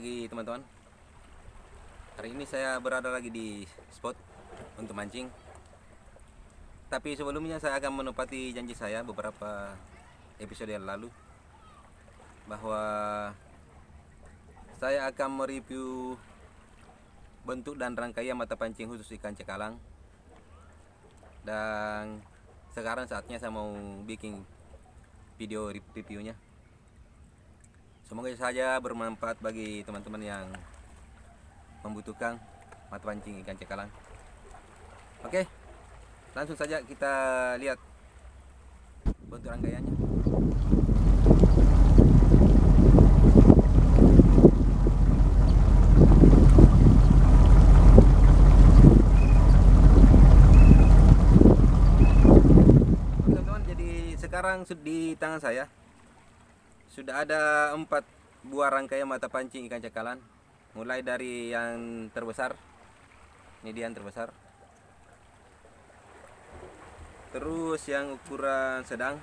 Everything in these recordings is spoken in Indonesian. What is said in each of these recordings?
pagi teman-teman. Hari ini saya berada lagi di spot untuk mancing. Tapi sebelumnya saya akan menepati janji saya beberapa episode yang lalu Bahwa saya akan mereview bentuk dan rangkaian mata pancing khusus ikan cekalang. Dan sekarang saatnya saya mau bikin video reviewnya Semoga saja bermanfaat bagi teman-teman yang membutuhkan mata pancing ikan cekalang. Oke, langsung saja kita lihat bentuk rangkaiannya. Jadi sekarang di tangan saya sudah ada empat buah rangkaian mata pancing ikan cakalan mulai dari yang terbesar ini dia yang terbesar. Terus yang ukuran sedang.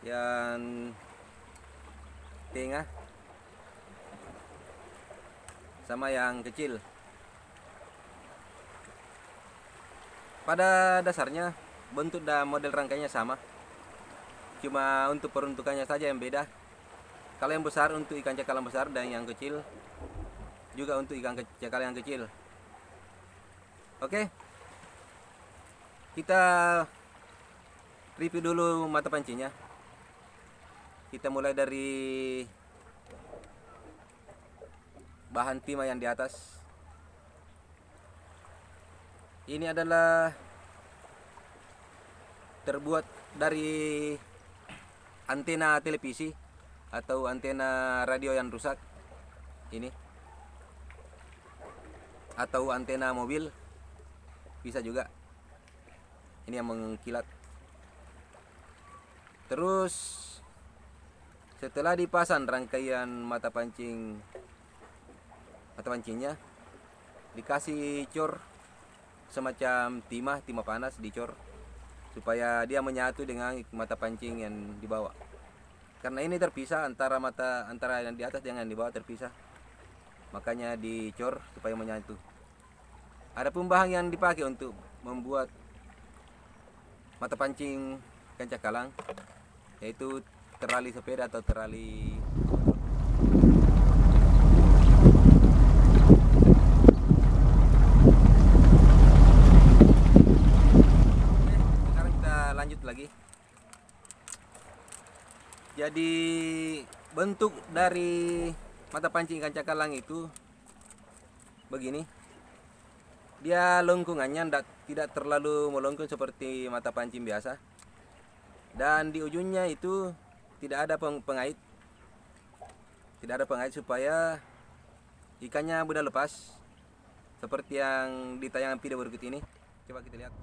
Yang tengah. Sama yang kecil. Pada dasarnya bentuk dan model rangkainya sama. Cuma untuk peruntukannya saja yang beda. Kalau yang besar untuk ikan cakalang besar dan yang kecil. Juga untuk ikan cakalang yang kecil. Oke? Kita review dulu mata pancingnya kita mulai dari bahan timah yang di atas. Ini adalah terbuat dari antena televisi atau antena radio yang rusak ini. Atau antena mobil bisa juga. Ini yang mengkilat. Terus setelah dipasang rangkaian mata pancing mata pancingnya dikasih cor semacam timah timah panas dicor supaya dia menyatu dengan mata pancing yang dibawa karena ini terpisah antara mata antara yang di atas dengan yang di bawah terpisah. Makanya dicor supaya menyatu. Ada pun bahan yang dipakai untuk membuat mata pancing ikan cakalang yaitu terali sepeda atau terali Oke, sekarang kita lanjut lagi. Jadi bentuk dari mata pancing ikan cakalang itu begini. Dia lengkungannya ndak- tidak terlalu melengkung seperti mata pancing biasa. Dan di ujungnya itu tidak ada peng- pengait. Tidak ada pengait supaya ikannya mudah lepas. Seperti yang di tayangan video berikut ini. Coba kita lihat.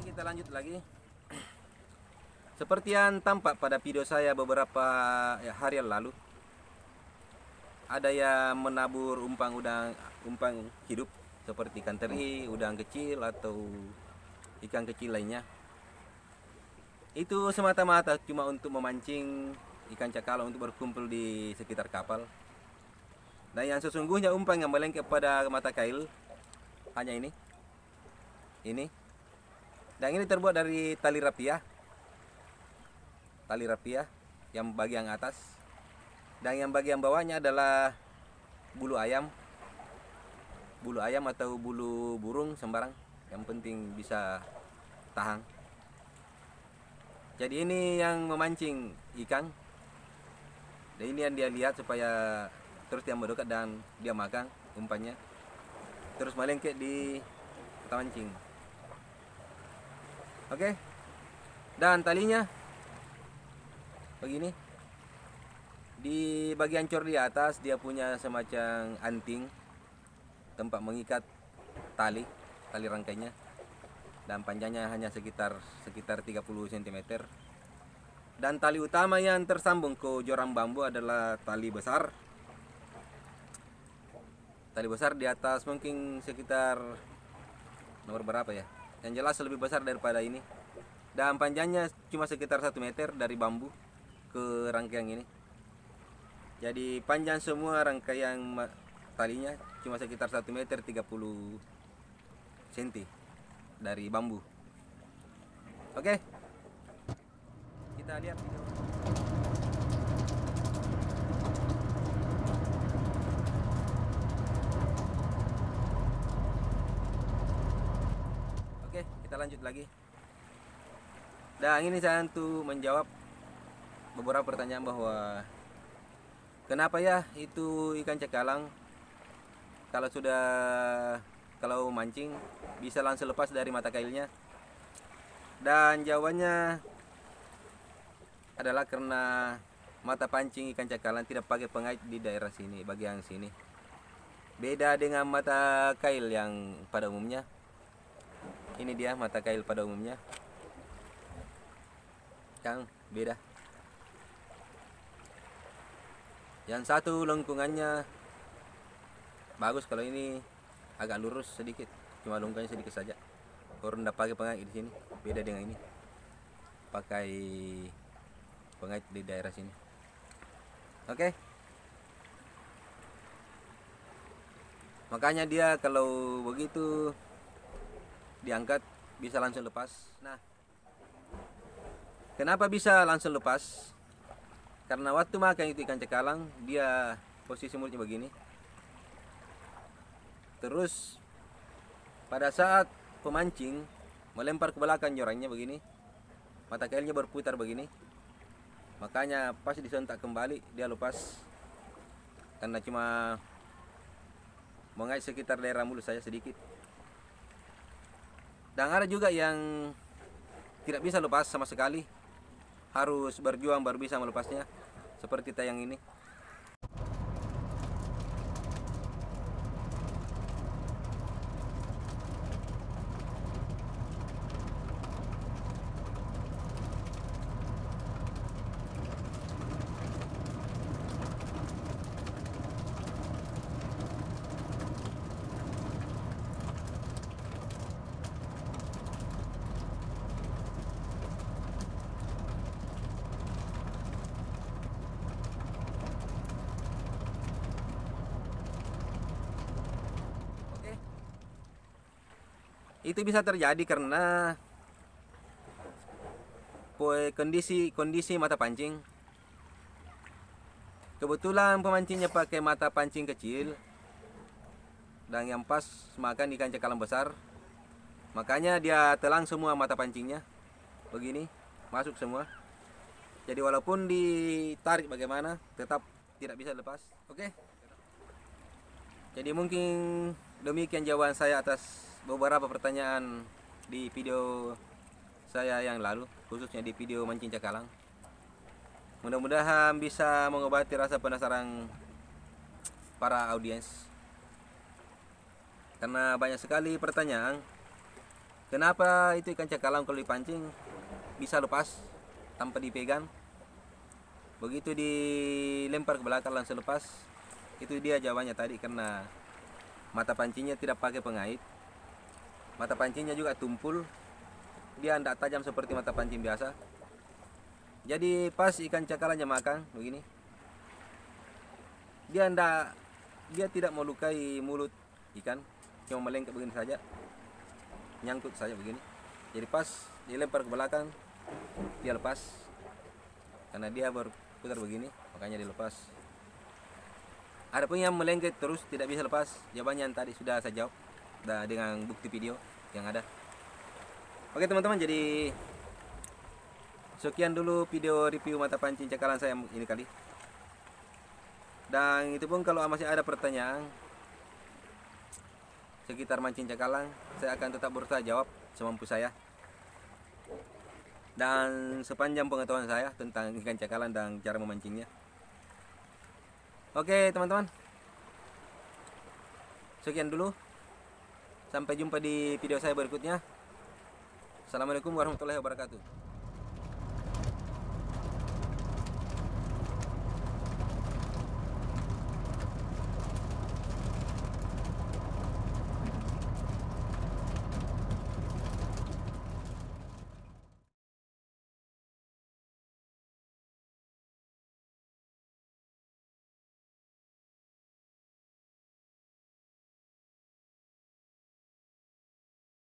Oke, kita lanjut lagi. Seperti yang tampak pada video saya beberapa ya, hari yang lalu, ada yang menabur umpan udang umpan hidup seperti ikan teri, udang kecil atau ikan kecil lainnya. Itu semata-mata cuma untuk memancing ikan cakalang untuk berkumpul di sekitar kapal. Dan yang sesungguhnya umpan yang melengket pada mata kail hanya ini. Ini. Dan ini terbuat dari tali rapia. Tali rapia yang bagian atas. Dan yang bagian bawahnya adalah bulu ayam. Bulu ayam atau bulu burung sembarang. Yang penting bisa tahan. Jadi ini yang memancing ikan. Dan ini yang dia lihat supaya terus dia mendekat dan dia makan umpannya. Terus melengket di mata mancing. Oke. Dan talinya begini. Di bagian cor di atas dia punya semacam anting tempat mengikat tali, tali rangkainya. dan panjangnya hanya sekitar sekitar 30 cm dan tali utama yang tersambung ke joran bambu adalah tali besar tali besar di atas mungkin sekitar nomor berapa ya yang jelas lebih besar daripada ini. Dan panjangnya cuma sekitar satu meter dari bambu ke rangkaian ini. Jadi panjang semua rangkaian talinya cuma sekitar 1 meter 30 cm dari bambu. Oke. Kita lihat video Oke, kita lanjut lagi. Dan ini saya untuk menjawab beberapa pertanyaan bahwa kenapa ya itu ikan cakalang kalau sudah kalau mancing bisa langsung lepas dari mata kailnya. Dan jawabannya adalah karena mata pancing ikan cakalang tidak pakai pengait di daerah sini, bagian sini. Beda dengan mata kail yang pada umumnya. Ini dia mata kail pada umumnya. Yang beda. Yang satu lengkungannya bagus kalau ini agak lurus sedikit, cuma lengkungannya sedikit saja. Orang tidak pakai pengait di sini, beda dengan ini. Pakai pengait di daerah sini. Oke. Makanya dia kalau begitu diangkat bisa langsung lepas. Nah, kenapa bisa langsung lepas? Karena waktu makan itu ikan cekalang dia posisi mulutnya begini. Terus pada saat pemancing melempar ke belakang jorangnya begini, mata kailnya berputar begini. Makanya pas disentak kembali dia lepas karena cuma mengait sekitar daerah mulut saya sedikit. Dan ada juga yang tidak bisa lepas sama sekali. Harus berjuang baru bisa melepasnya. Seperti tayang ini. Itu bisa terjadi karena kondisi kondisi mata pancing. Kebetulan pemancingnya pakai mata pancing kecil dan yang pas makan ikan cakalang besar. Makanya dia telang semua mata pancingnya. Begini, masuk semua. Jadi walaupun ditarik bagaimana, tetap tidak bisa lepas. Oke. Jadi mungkin demikian jawaban saya atas beberapa pertanyaan di video saya yang lalu, khususnya di video mancing cakalang. Mudah-mudahan bisa mengobati rasa penasaran para audiens. Karena banyak sekali pertanyaan, kenapa itu ikan cakalang kalau dipancing bisa lepas tanpa dipegang? Begitu dilempar ke belakang langsung lepas, itu dia jawabannya tadi karena mata pancingnya tidak pakai pengait mata pancingnya juga tumpul. Dia tidak tajam seperti mata pancing biasa. Jadi pas ikan cakalannya makan begini. Dia tidak dia tidak melukai mulut ikan. Cuma melengket begini saja. Nyangkut saja begini. Jadi pas dilempar ke belakang dia lepas. Karena dia berputar begini makanya dilepas ada pun yang melengket terus tidak bisa lepas. Jawabannya yang tadi sudah saya jawab dengan bukti video yang ada. Oke teman-teman jadi sekian dulu video review mata pancing cakalan saya ini kali. Dan itu pun kalau masih ada pertanyaan sekitar mancing cakalang saya akan tetap berusaha jawab semampu saya. Dan sepanjang pengetahuan saya tentang ikan cakalang dan cara memancingnya. Oke teman-teman. Sekian dulu Sampai jumpa di video saya berikutnya Assalamualaikum warahmatullahi wabarakatuh.